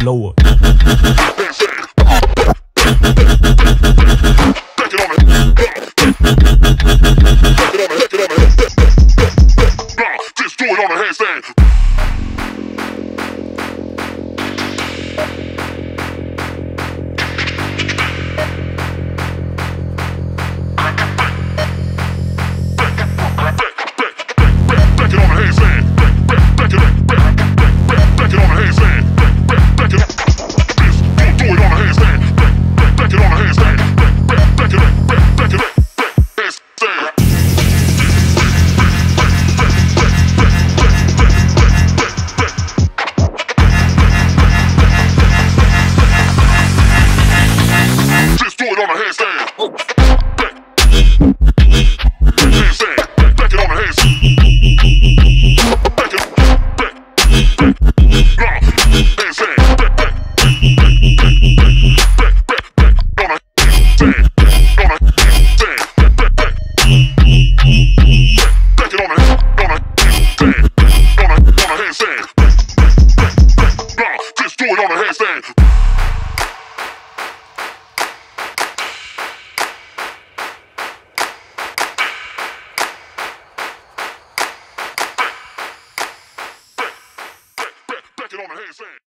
blow up. Ese. Handstand.